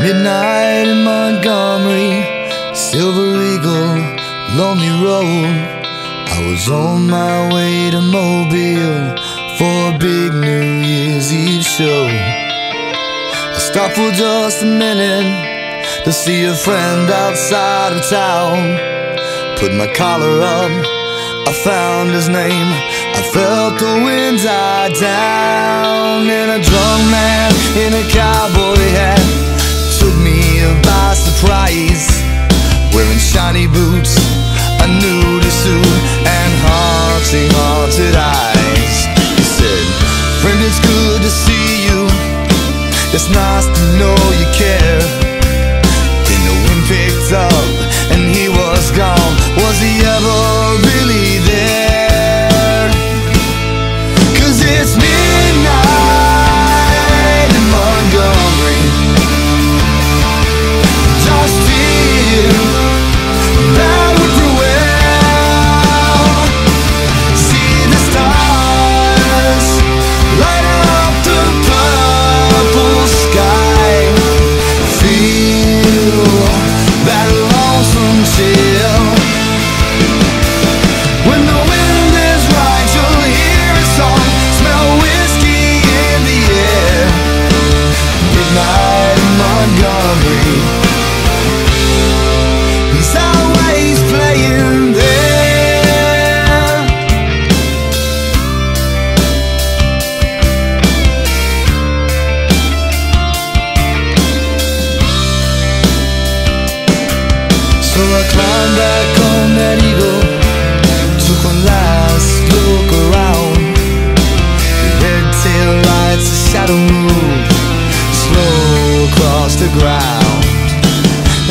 Midnight in Montgomery, Silver Eagle, Lonely Road. I was on my way to Mobile for a big New Year's Eve show. I stopped for just a minute to see a friend outside of town. Put my collar up, I found his name. I felt the wind die down, and a drunk man in a cowboy hat surprise. Wearing shiny boots, a nudie suit, and haunting, haunted eyes. He said, Friend, it's good to see you. It's nice to know you care. Then the wind picked up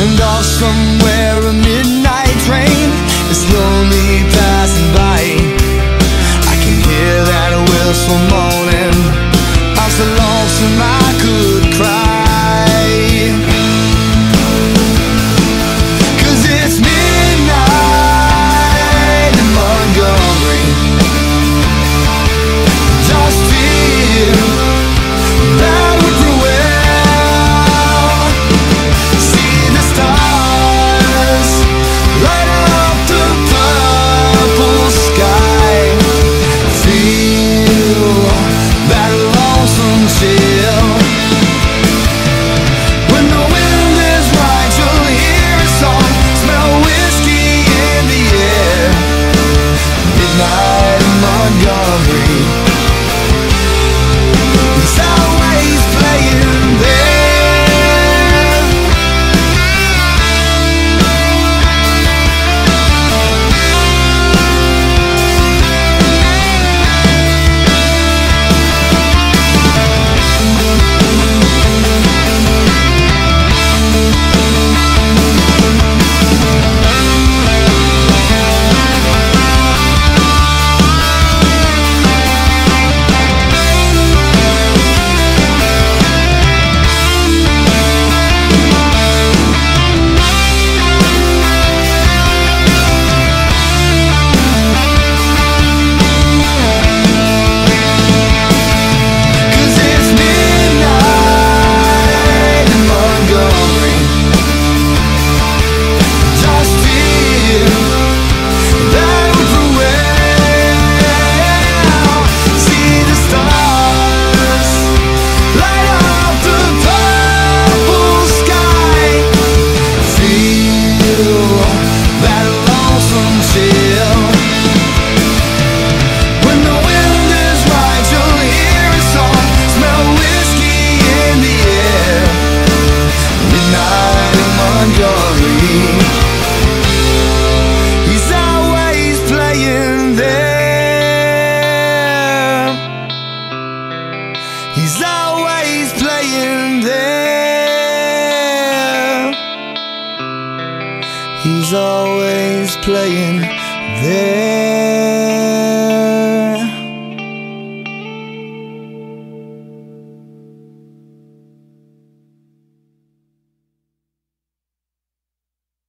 And off somewhere a midnight train is slowly passing by. I can hear that whistle moaning. I'm so lonesome always playing there.